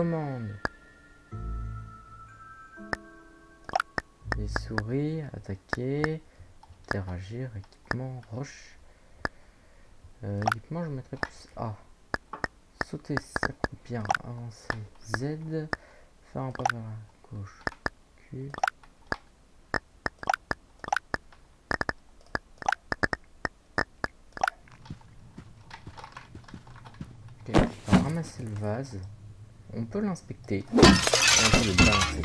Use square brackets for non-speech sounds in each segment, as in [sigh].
Commande. Les souris, attaquer, interagir, équipement, roche. Euh, équipement, je mettrais plus A. Sauter, s'accroupir, avancer, Z. Faire un pas vers la gauche. Q. Ok, on va ramasser le vase. On peut l'inspecter. On peut le balancer.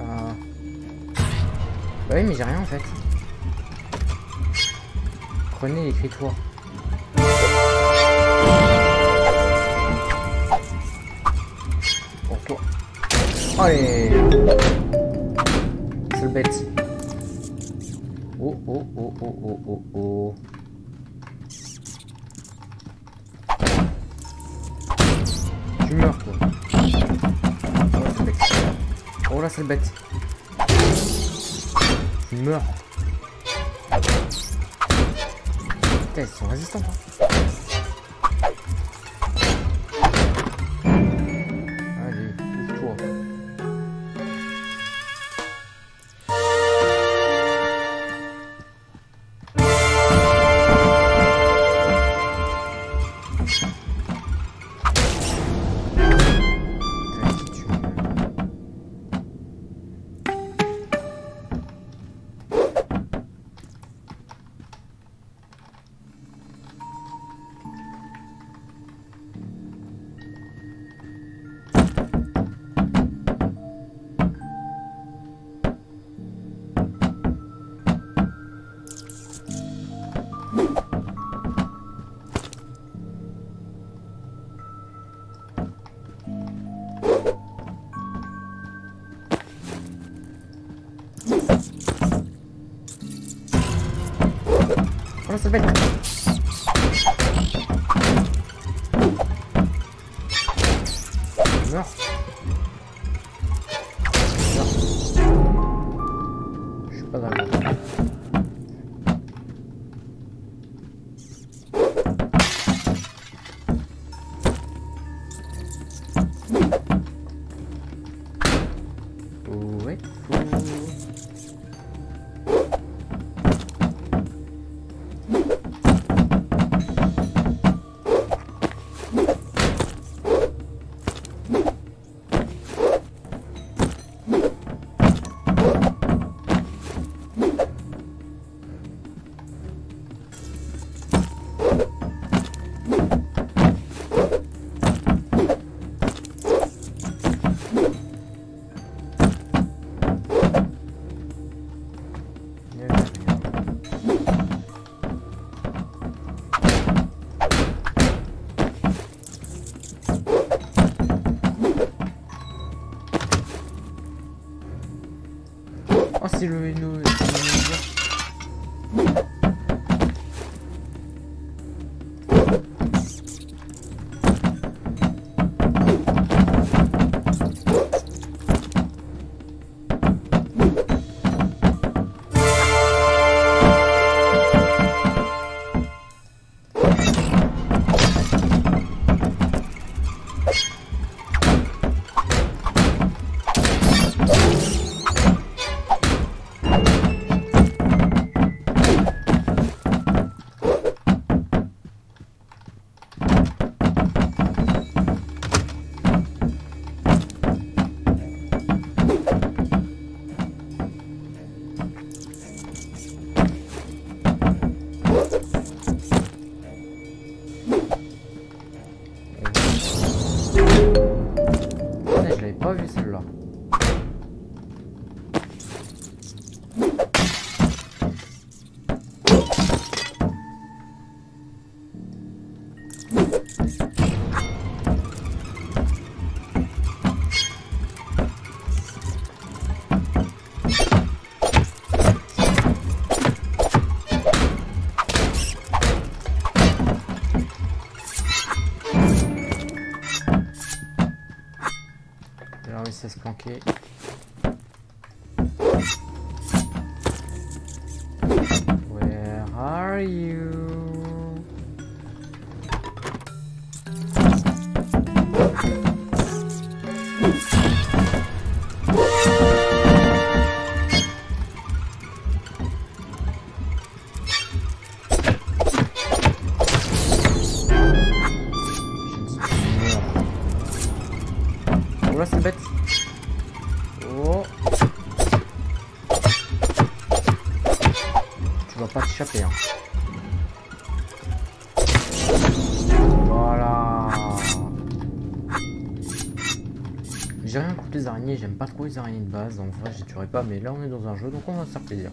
Ah. Bah oui, mais j'ai rien en fait. Prenez l'écritoire. Pour toi. Allez C'est le bête. Oh oh oh oh oh oh oh. Tu meurs toi. Oh, là c'est le bête. Tu meurs. Putain, ils sont résistants. Hein. Oh là, le les araignées, j'aime pas trop les araignées de base, en vrai j'y tuerai pas, mais là on est dans un jeu, donc on va se faire plaisir.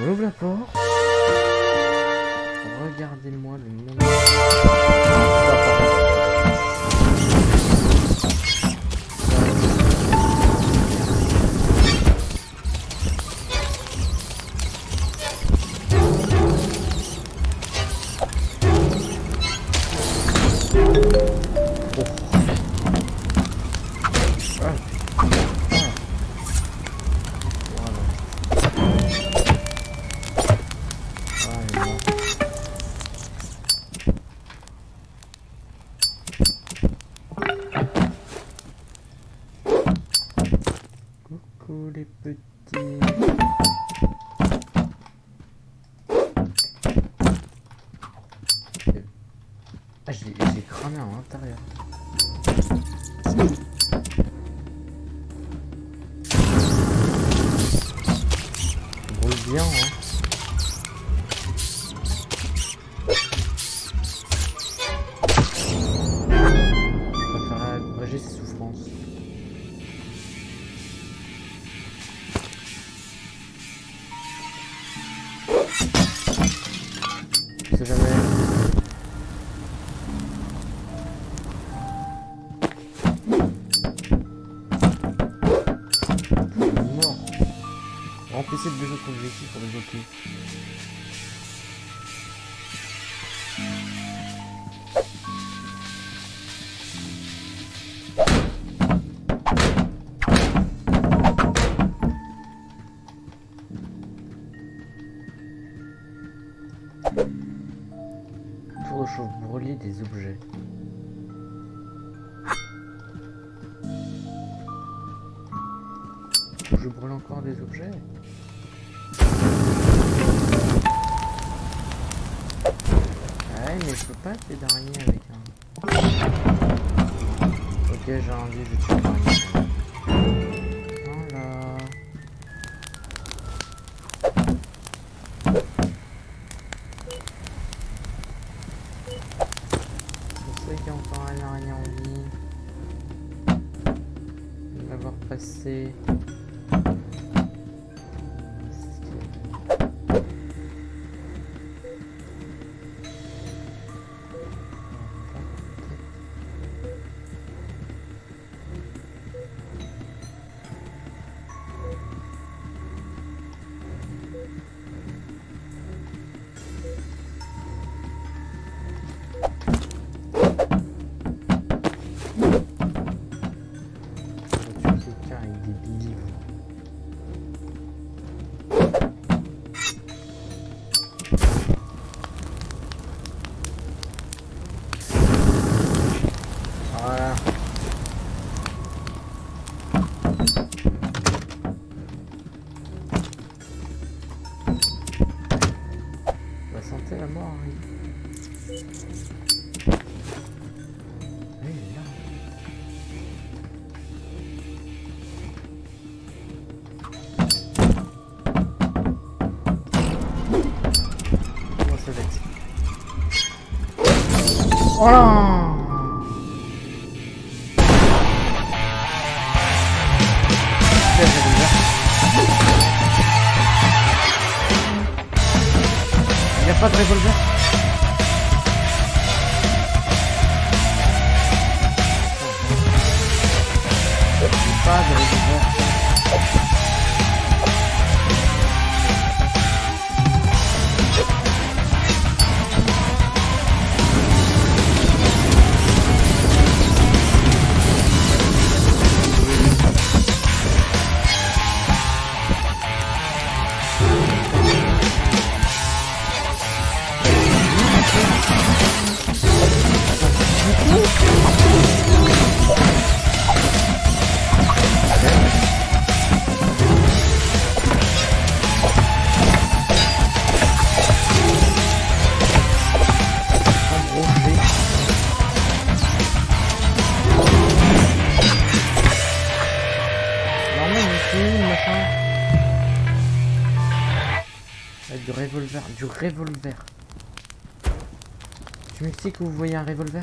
On ouvre la porte. difficile de jouer contre objectif pour les bloquer. que vous voyez un revolver?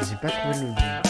Je sais pas trouvé le.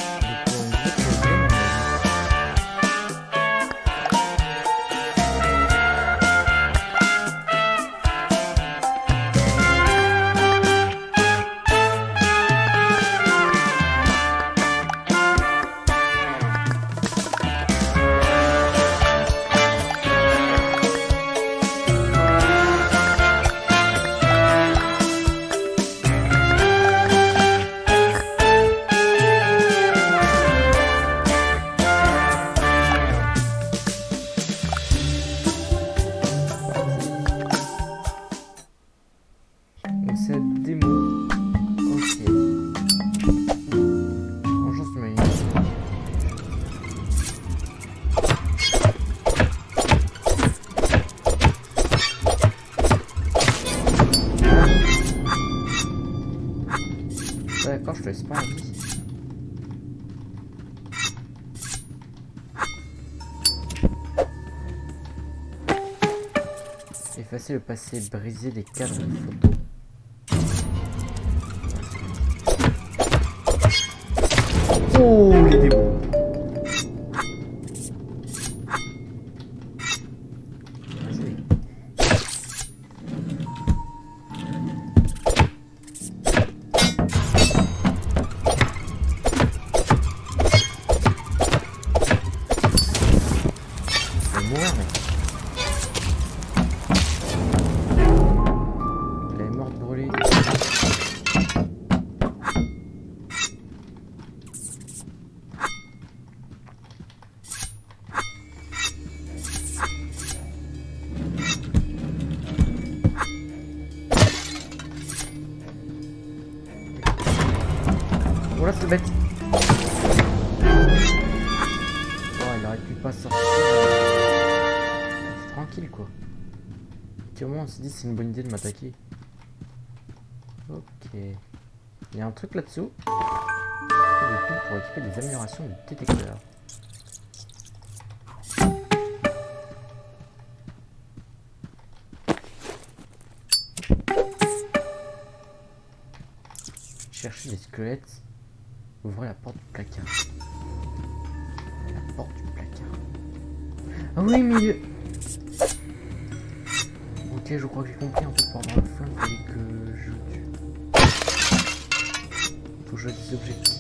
le passé brisé les cadres photos. c'est une bonne idée de m'attaquer. Ok. Il y a un truc là-dessous. Pour équiper des améliorations du détecteur. Chercher les squelettes. Ouvrez la porte du placard. La porte du placard. Ah oui, mais... Ok, je crois que j'ai compris en fait pour avoir le flingue, et que je tue. Faut des objectifs.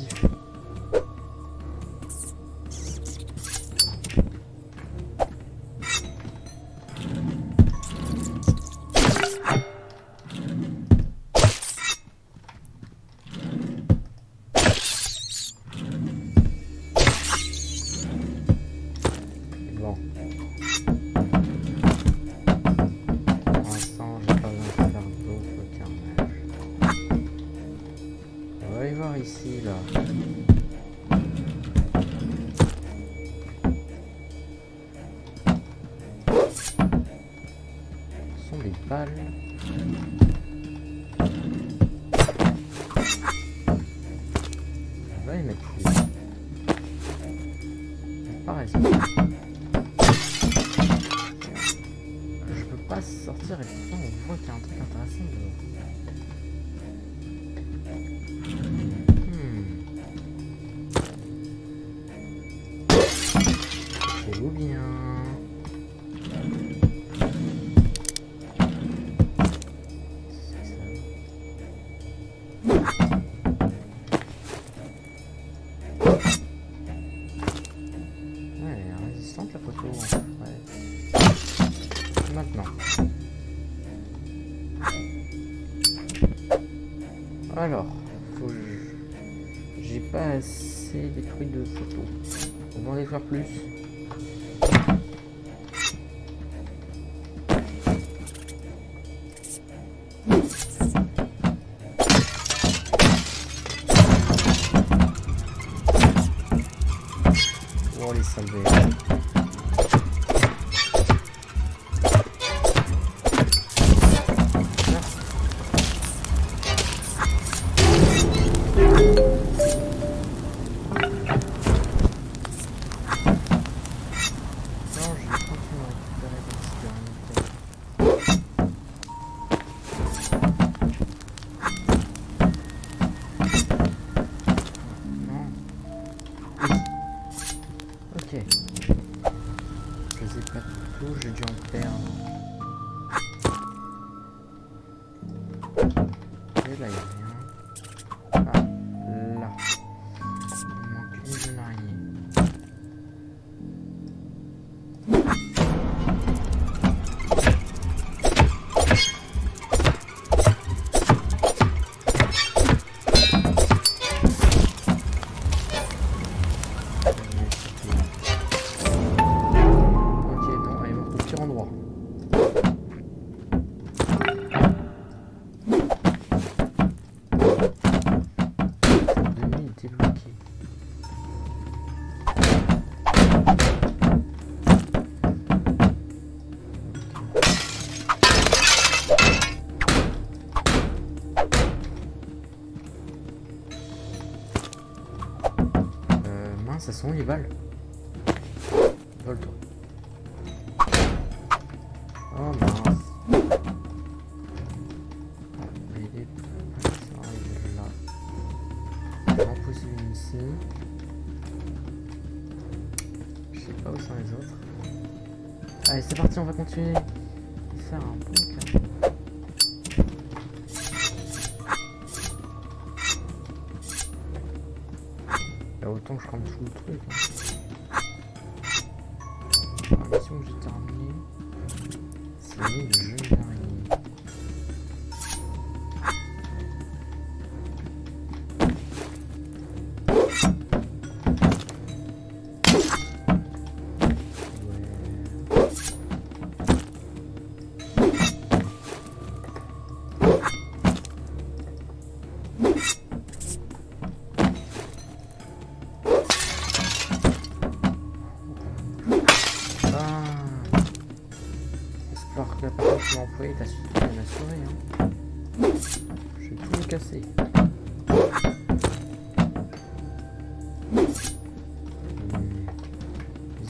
guys. On va en découvrir plus. Oh, les. ça sent les balles. Vole toi. Oh mince. Ah, mais il est là. On pousse une ici. Je sais pas où sont les autres. Allez, c'est parti, on va continuer. temps je rentre sous le truc. Hein.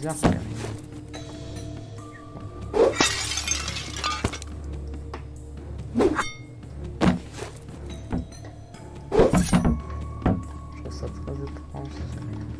Тряска. Сейчас откажет полностью.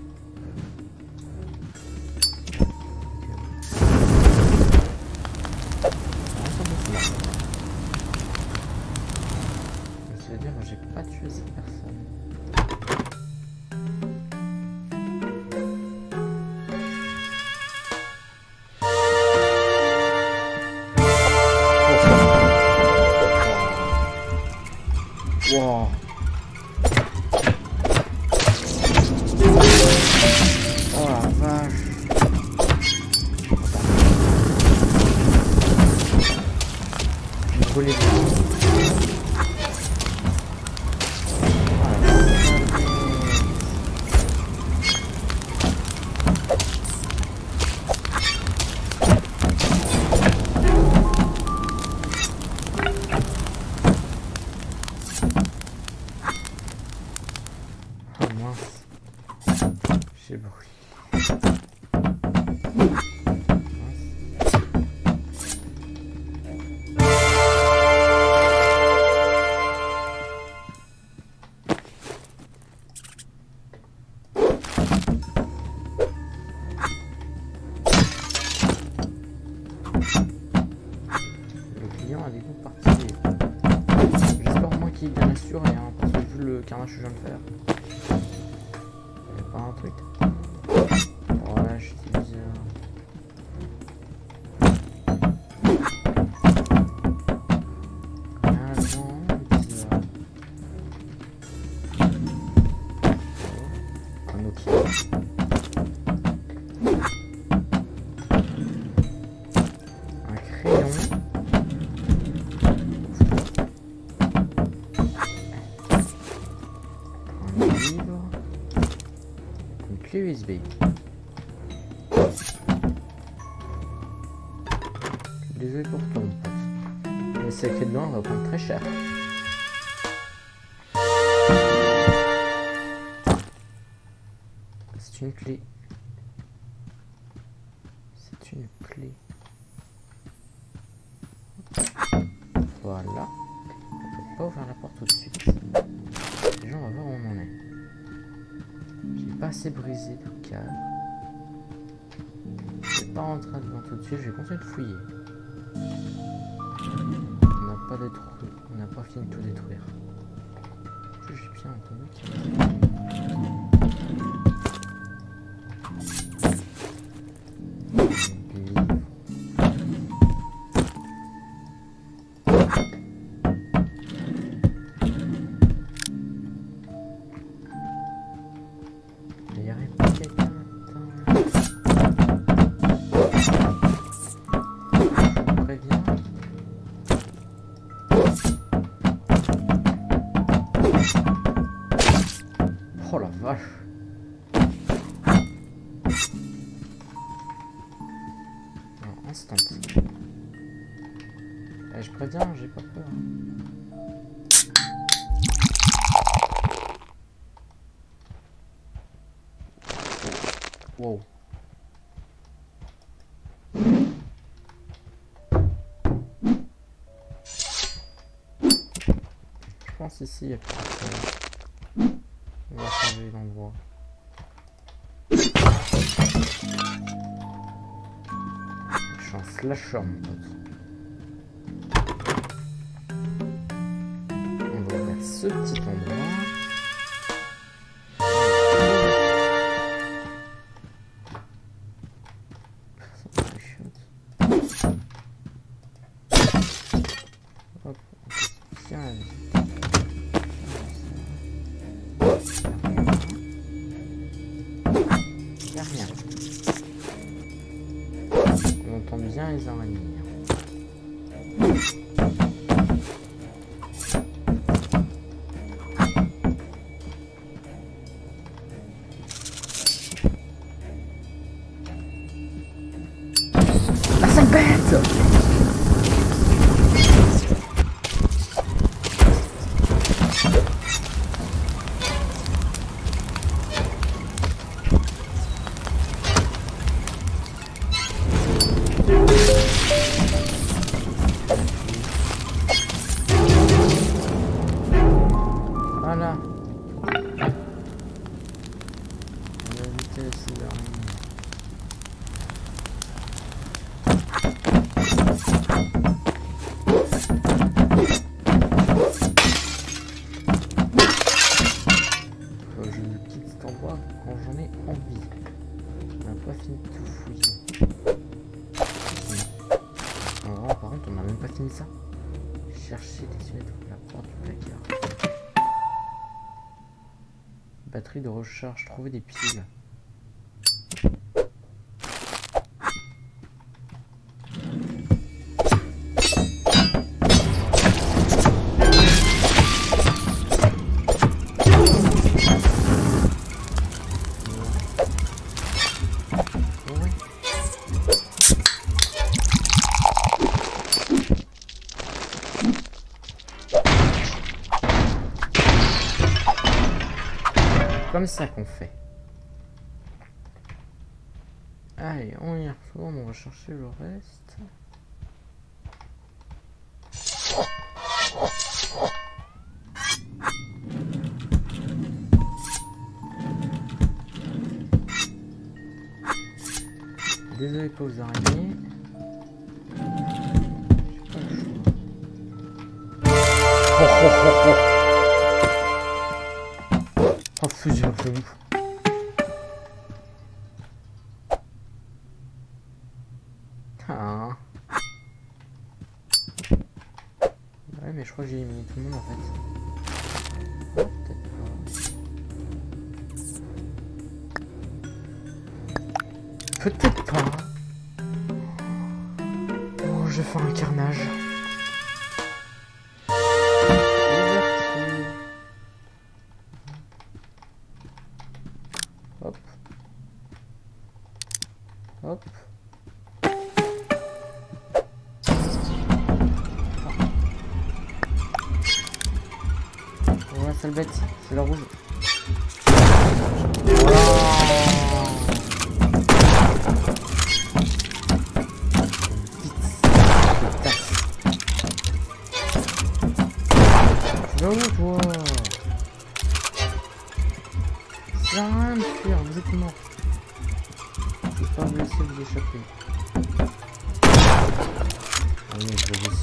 Carnage que je viens de faire Y'a pas un truc Ouais, je suis bizarre. USB. Désolé pour toi, mon pote. Mais cette clé elle va prendre très cher. C'est une clé. Suite, je vais continuer de fouiller. On n'a pas détruit, on n'a pas fini de tout détruire. J'ai bien entendu qu'il y avait- pense ici il y a plus On va changer l'endroit. Je suis un slasher mon pote. On va ouvrir ce petit endroit. Recharge, trouver des piles. Comme ça qu'on fait. Allez, on y retourne, on va chercher le reste. Désolé pour les araignées. Pas le choix. [laughs] Ah. Ouais, mais je crois que j'ai éliminé tout le monde en fait. Oh, Peut-être pas. Peut-être pas. Oh, je fais un carnage. Sale bête, c'est la rouge. Où toi Ça rien de fuir, vous êtes mort. Je vais pas vous laisser vous échapper. Oui, je vais.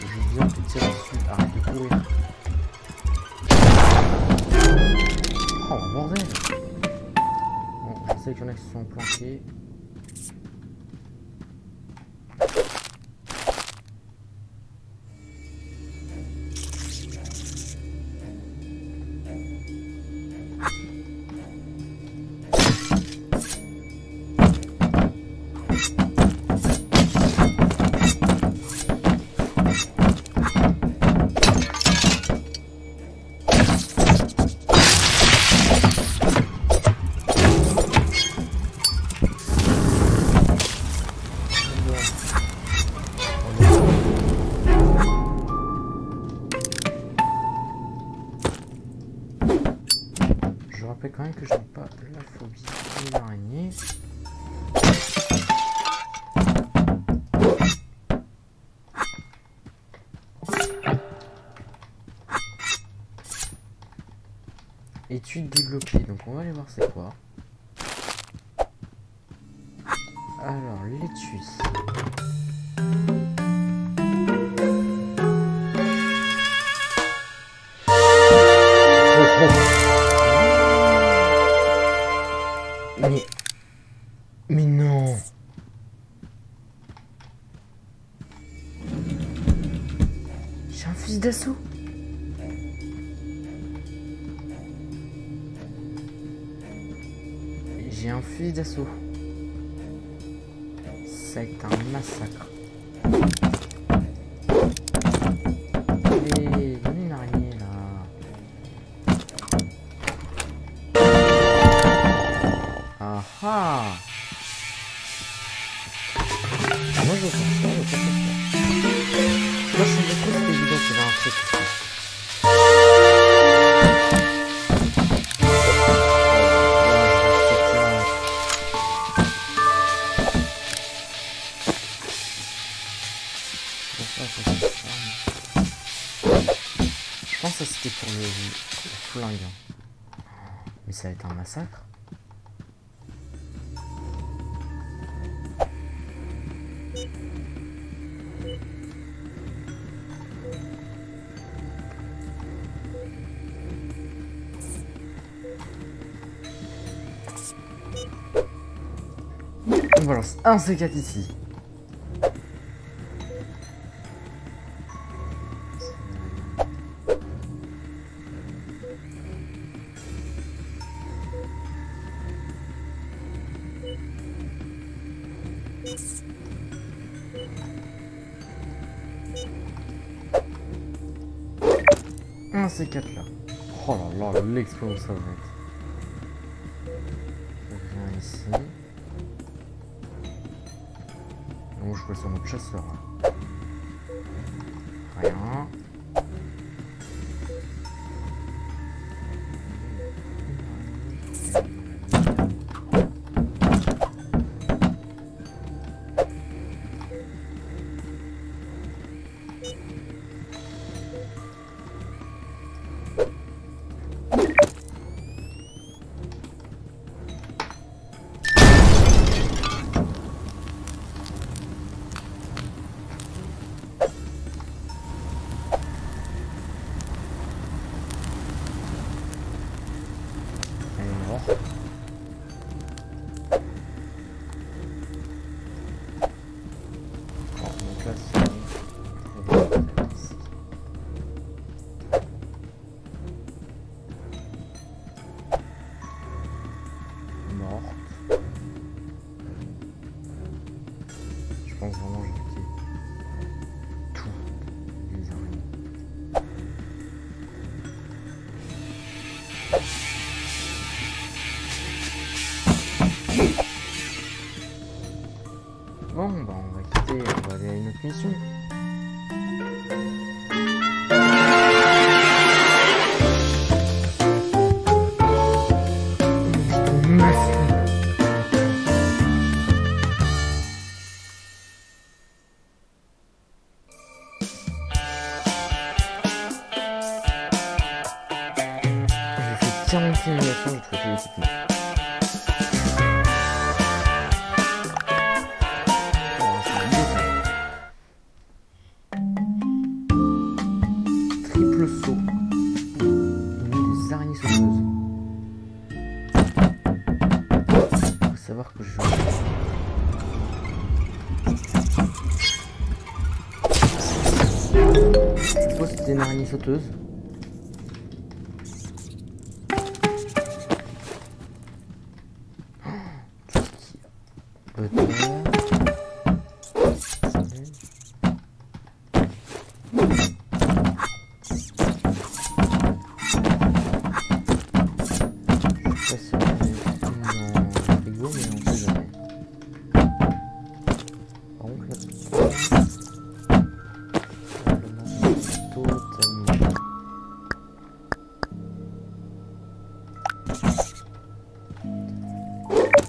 Je viens te tirer dessus, arrête de courir. Bon, je sais qu'il y en a qui se sont planqués. C'est quoi. Alors, l'étus. Mais... Mais non J'ai un fusil d'assaut un C4 ici. Un C4 là. Oh là là, l'explosion ça va être. Notre chasseur. Bon, bah on va quitter, on va aller 30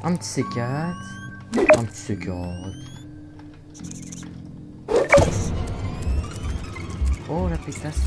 Un petit C4, un petit C4. Oh la pétasse.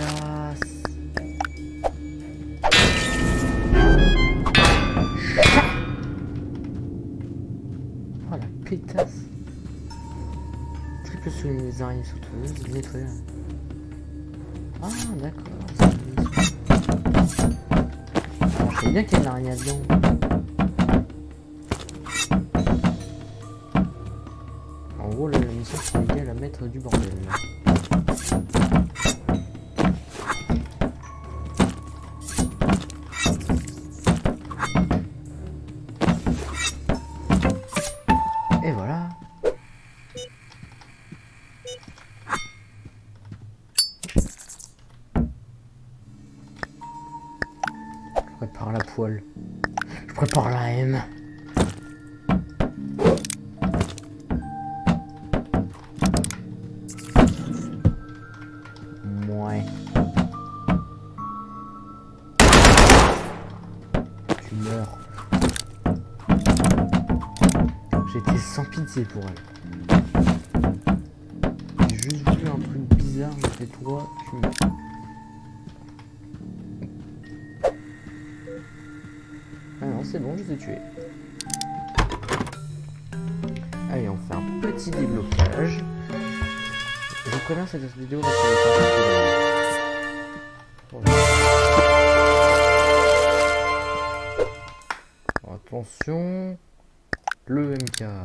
Oh la pétasse Triple sur les araignées sauteuses, nettoyer. Ah d'accord. Je sais bien qu'il y a une araignée dedans. En gros, la la mission c'est à mettre du bordel. Pour elle. J'ai juste vu un truc bizarre, mais c'est toi, tu meurs. Ah c'est bon, je les ai tués. Allez, on fait un petit déblocage. Je vous préviens, cette vidéo. Attention, le M4.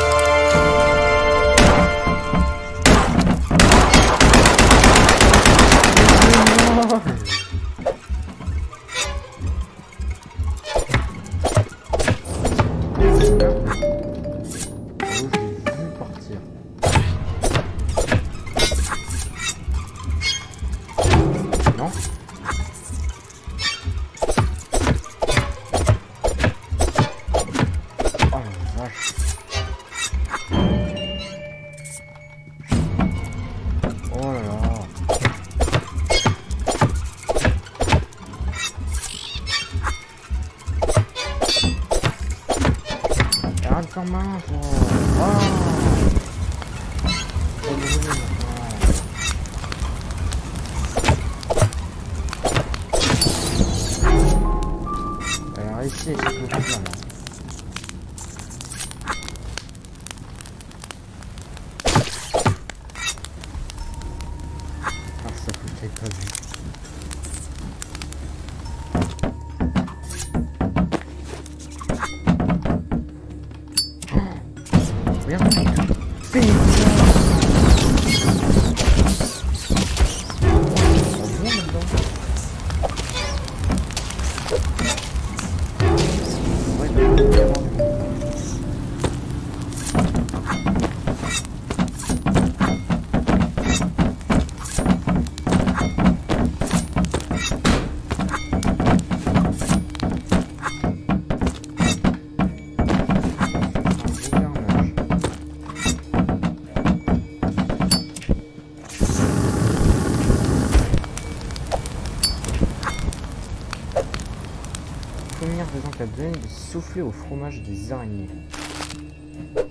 au fromage des araignées.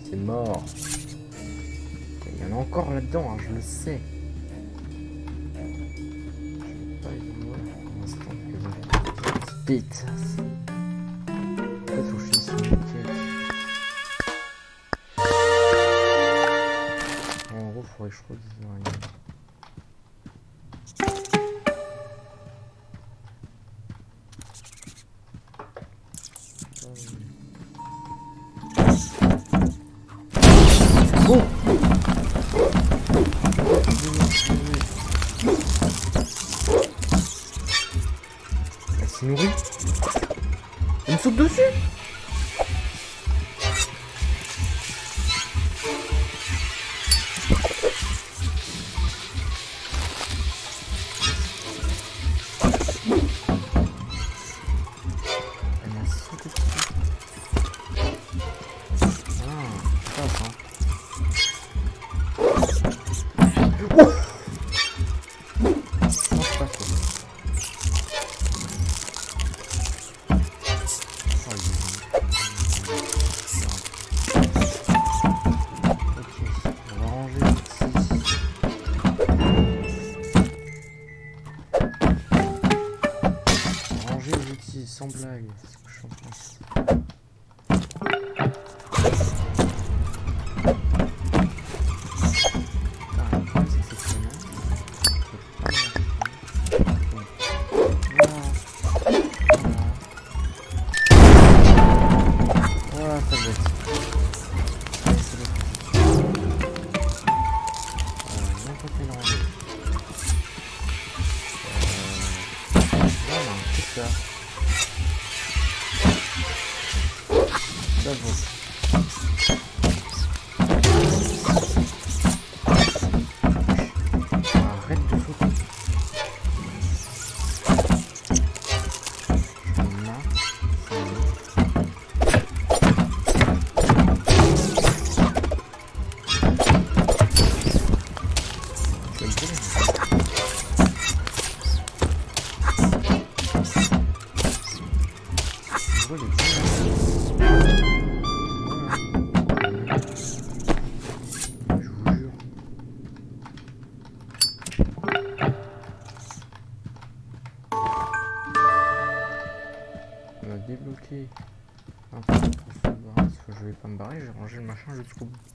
C'est mort. Il y en a encore là-dedans, hein, je le sais. débloquer un peu faut que je vais pas me barrer, j'ai rangé le machin jusqu'au bout.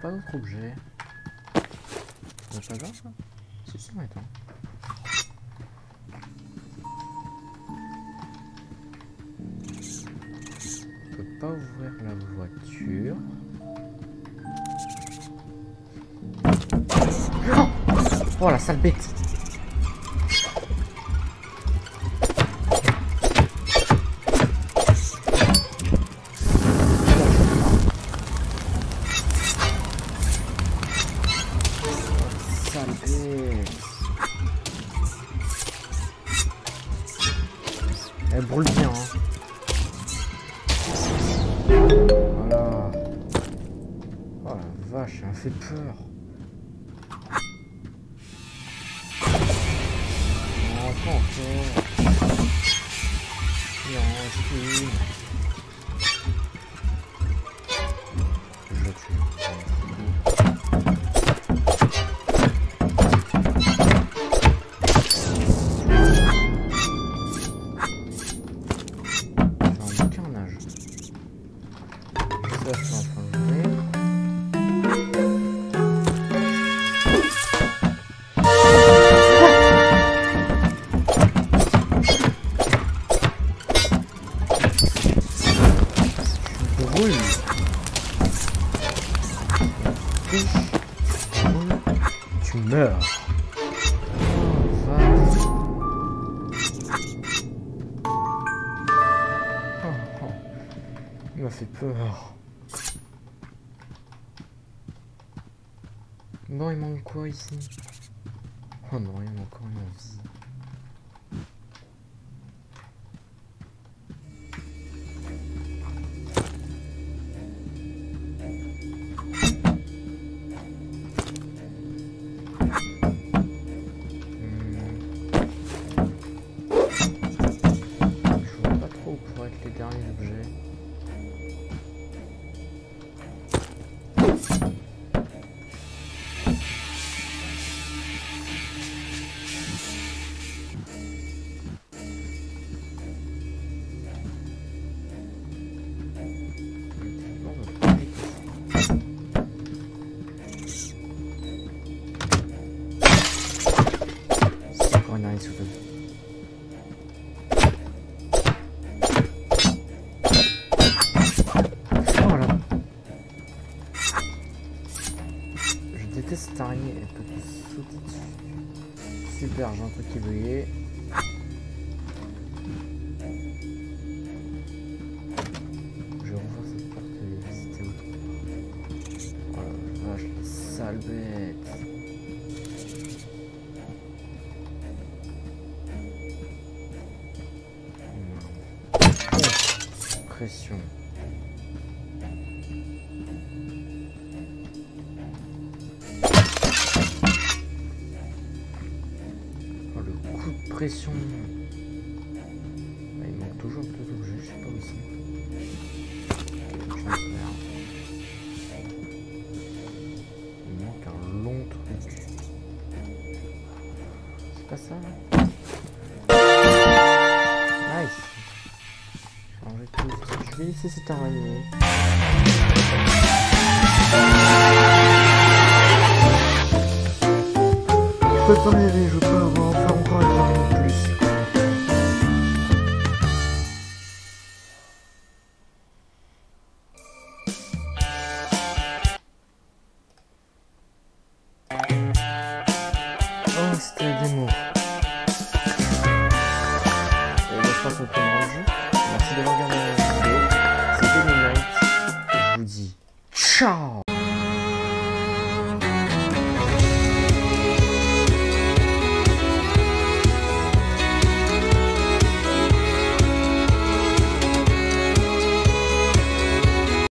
Pas d'autres objets. C'est pas grave ça C'est ça maintenant. On peut pas ouvrir la voiture. Oh, oh la sale bête Tu meurs. Il m'a fait peur. Bon, il manque quoi ici? Oh non, il manque encore une les sales bêtes. Pression. pression. Ah, il pas ça là Nice. Je vais laisser cette araignée. Je peux pas